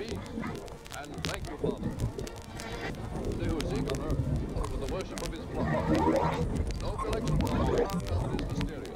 peace. And thank you, Father. They who seek on earth, for the worship of his flock. No collection, Father, is mysterious.